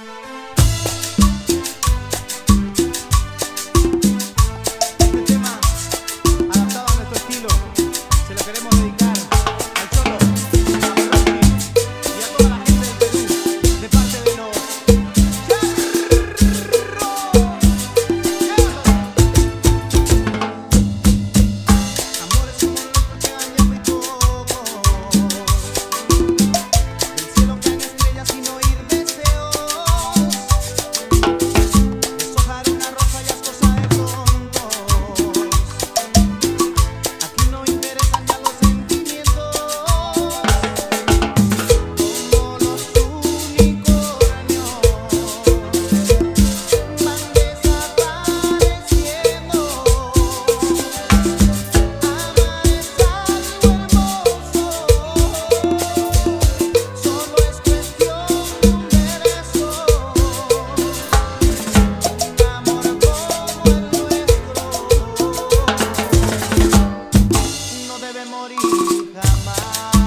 Bye. morir jamás.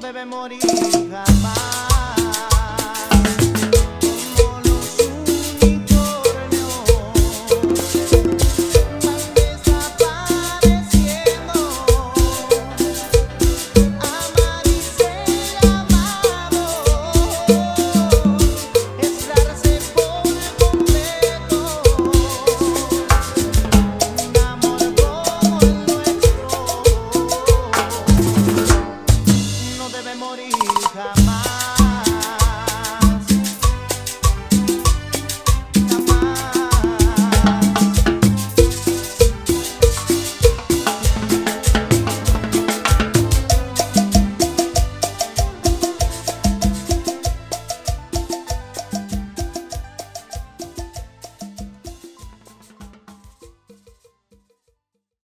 debe morir jamás.